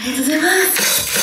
ありがとうございます。